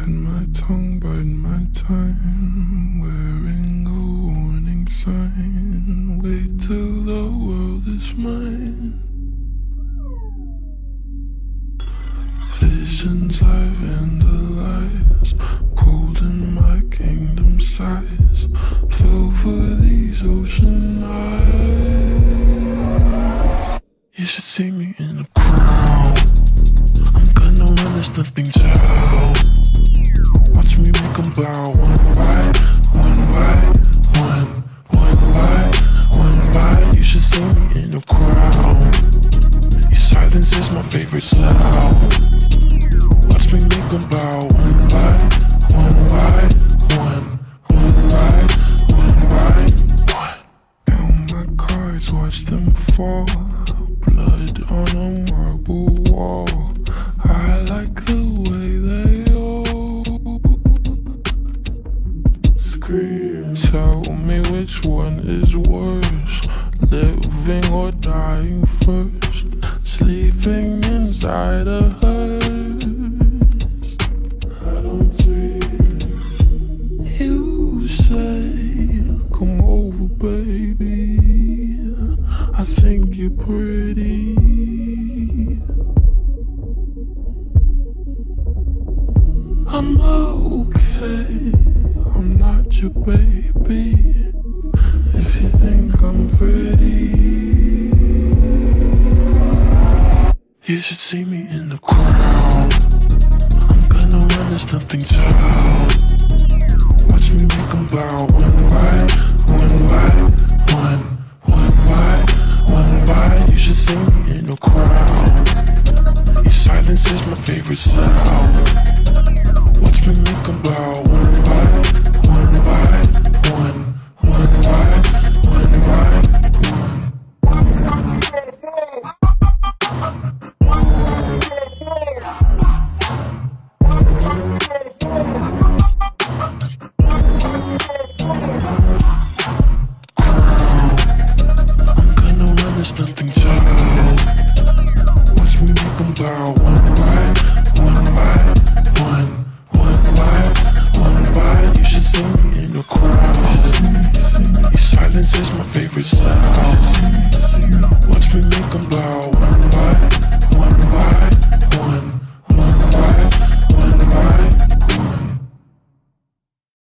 biting my tongue, bide my time, wearing a warning sign. Wait till the world is mine. Visions I vandalize, cold in my kingdom size, fell for these ocean eyes. You should see me in a crown. I'm gonna run, there's nothing to hide. One by one by one, one by one by. You should see me in the crowd. Your silence is my favorite sound. Watch me make them bow one by one by one, one by one by one. Count my cards, watch them fall. Blood on a marble wall. Which one is worse, living or dying first. Sleeping inside a hearse. I don't dream. You say, come over, baby. I think you're pretty. I'm okay. I'm not your baby if you think I'm pretty. You should see me in the crowd. I'm gonna win, there's nothing to Watch me make them bow one by one by one, one by one by. You should see me in the crowd. Your silence is my favorite sound. Watch me make them bow one one one one, one one. You should see me in crowd. Your silence is my favorite sound. Watch me make them.